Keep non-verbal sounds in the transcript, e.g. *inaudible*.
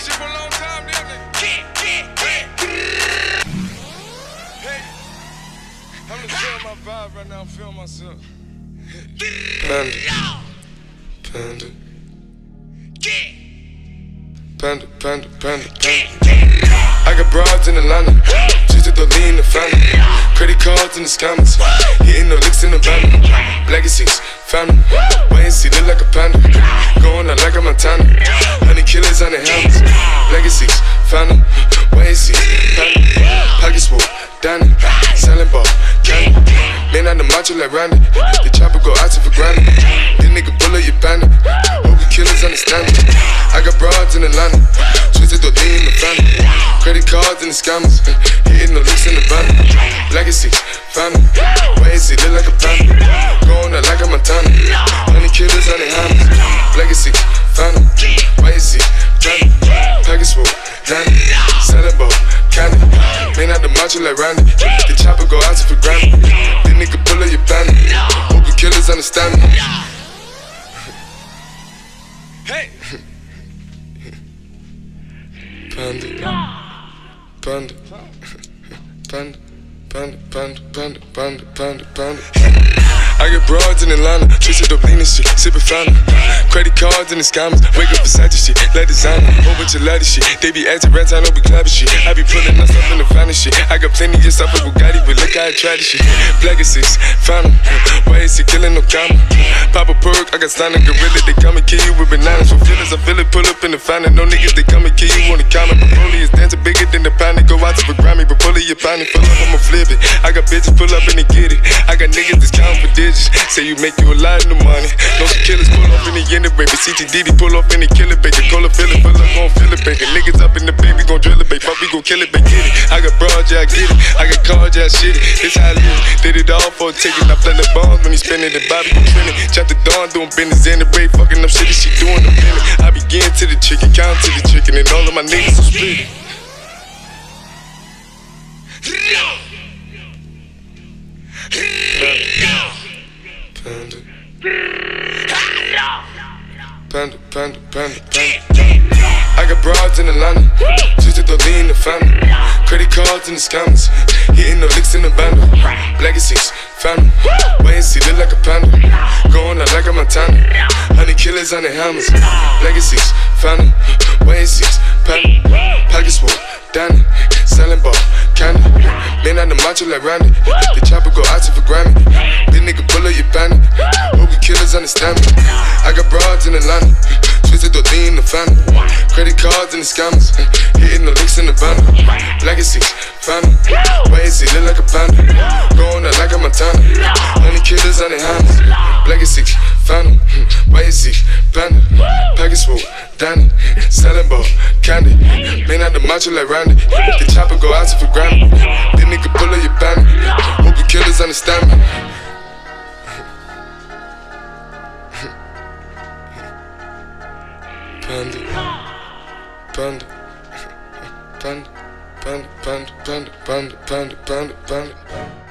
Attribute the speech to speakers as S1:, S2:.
S1: shit for a long time, it. Hey, I'm just feeling my vibe right now. I'm feeling myself. Panda. Panda. Panda, panda, panda, panda. I got broads in Atlanta. Just to the lean the Fanta. Credit cards in the scammers. Hitting the licks in the van. Legacies, family. Wait and see, look like a panda. Going out like a Montana. Honey killers on the helmets. Macho like Randy. The chopper go out for granted. This nigga bullet, you bandit. Hope the killers understand it. I got broads in Atlanta. Twisted the lean in the Fanta. Credit cards and the scammers. *laughs* Hitting the licks in the van. Legacies, family. Wait and see, look like a panda. Going out like a Montana. Honey killers on their hammers. Legacies, family. Wait and see, family. Package full, Danny. Selling ball. Man out the macho like Randy. The chopper go out for granted. This nigga pull up your bandit. Hope the killers understand me. Hey! Panda. Panda. Panda. Panda, panda, panda, panda, panda, panda. I get broads in Atlanta, twisted up lean and shit, sippin' fountain. Credit cards and the scammers, wake up beside shit, let Desiigner, whole bunch of lattice shit. They be acting rats, I know we clapping shit. I be pulling up in the finest shit. I got plenty just off of Bugatti, but look how I try this shit. Black is 'em. Why is he killing no comma? Pop a perk, I got standing gorilla, they come and kill you with bananas. For feelings, I feel it, pull up in the fountain. No niggas, they come and kill you on the counter. Broly is dancing bigger than the pound. Go out to the Grammy, but pull it, your pound, pull up, I'ma flip it. I got bitches pull up and they get it. I got niggas that's counting for Say you make you a lot of money. No killers pull off in the end baby. CTDD pull off in the killer baby. Call it, feel it, pull up, gon' feel it, baby. Niggas up in the baby, gon' drill it, baby. Fuck, we gon' kill it, baby. Get it. I got broad, yeah, I get it. I got cards, yeah, shit it. It's how I live. Did it all for a ticket. I play the bombs when he spinning the Bobby gon' spin it. Chop the dawn, doing business in the break. Fucking up shit, she doing the minute. I begin to the chicken, count to the chicken, and all of my niggas are split. Panda, panda, panda, panda. I got broads in Atlanta, twisted the lean the Fanta. Credit cards and the scammers, hitting the licks in the bundle. Legacies, family, wait and see, look like a panda. Going out like a Montana, honey killers on the hammers. Legacies, family, wait and see, panda. Pockets full, Danny, selling ball, candy. Man on the macho like Randy, the chopper go out for Grammy. This nigga pull up your bandit, hope the killers understand me. I got broads in Atlanta, twisted the lean the Fanta. Credit cards and the scammers, hitting the licks in the bundle. Legacies, family, wait and see, look like a panda. Going out like a Montana, honey killers on the hammers. Legacies, family, wait and see, panda. Package full, Danny, selling ball, candy. Man out the macho like Randy, the chopper go out for Grammy. This nigga pull up your bandit, hope the killers understand me. Panda, panda, panda, panda, panda, panda, panda, panda, panda.